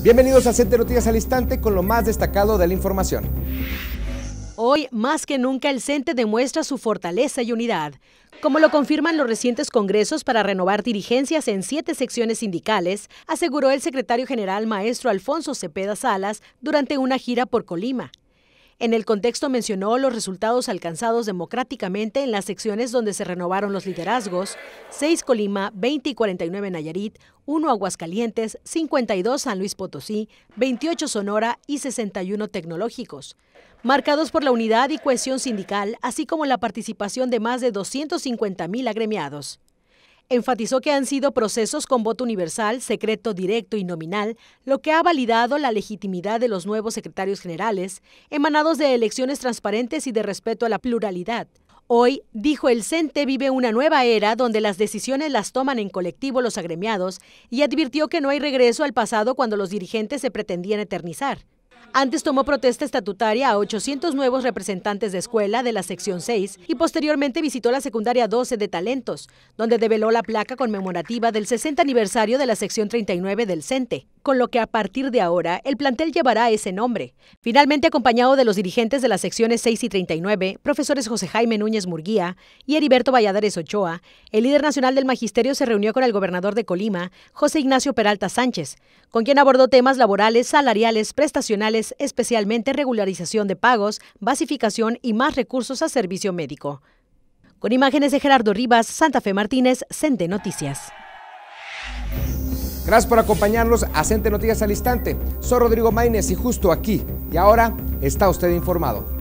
Bienvenidos a Center Noticias al Instante con lo más destacado de la información. Hoy, más que nunca, el CENTE demuestra su fortaleza y unidad, como lo confirman los recientes congresos para renovar dirigencias en siete secciones sindicales, aseguró el secretario general maestro Alfonso Cepeda Salas durante una gira por Colima. En el contexto mencionó los resultados alcanzados democráticamente en las secciones donde se renovaron los liderazgos, 6 Colima, 20 y 49 Nayarit, 1 Aguascalientes, 52 San Luis Potosí, 28 Sonora y 61 tecnológicos, marcados por la unidad y cohesión sindical, así como la participación de más de 250 mil agremiados. Enfatizó que han sido procesos con voto universal, secreto, directo y nominal, lo que ha validado la legitimidad de los nuevos secretarios generales, emanados de elecciones transparentes y de respeto a la pluralidad. Hoy, dijo el CENTE, vive una nueva era donde las decisiones las toman en colectivo los agremiados y advirtió que no hay regreso al pasado cuando los dirigentes se pretendían eternizar. Antes tomó protesta estatutaria a 800 nuevos representantes de escuela de la sección 6 y posteriormente visitó la secundaria 12 de Talentos, donde develó la placa conmemorativa del 60 aniversario de la sección 39 del CENTE, con lo que a partir de ahora el plantel llevará ese nombre. Finalmente acompañado de los dirigentes de las secciones 6 y 39, profesores José Jaime Núñez Murguía y Heriberto Valladares Ochoa, el líder nacional del magisterio se reunió con el gobernador de Colima, José Ignacio Peralta Sánchez, con quien abordó temas laborales, salariales, prestacionales, especialmente regularización de pagos, basificación y más recursos a servicio médico. Con imágenes de Gerardo Rivas, Santa Fe Martínez, Cente Noticias. Gracias por acompañarnos a Cente Noticias al Instante. Soy Rodrigo Maínez y justo aquí y ahora está usted informado.